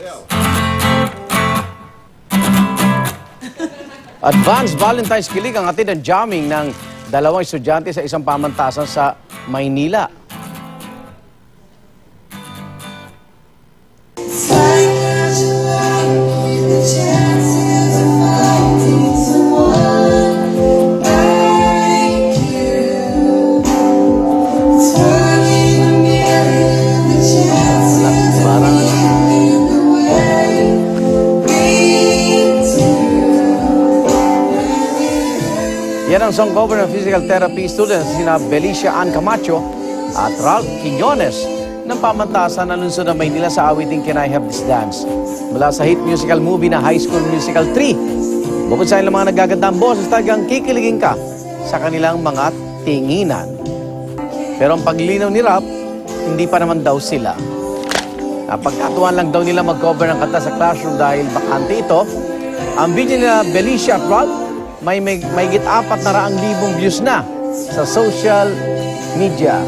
Hotel. Advance Valentine's Kilig ang atid ng jamming ng dalawang estudyante sa isang pamantasan sa Maynila. Yan ang song cover ng physical therapy students sina Belicia Ann Camacho at Ralph Quiñones ng pamantasan na lungsod ng Maynila sa awiting Can I Have This Dance mula sa hit musical movie na High School Musical 3. Bukod sa ilang mga nagagandang boses, talagang kikiligin ka sa kanilang mga tinginan. Pero ang paglilinaw ni Rap, hindi pa naman daw sila. Napagkatuan lang daw nila mag-cover ng kanta sa classroom dahil bakante ito. Ang video nila Belicia at Ralph may may, may apat na raang libong views na sa social media.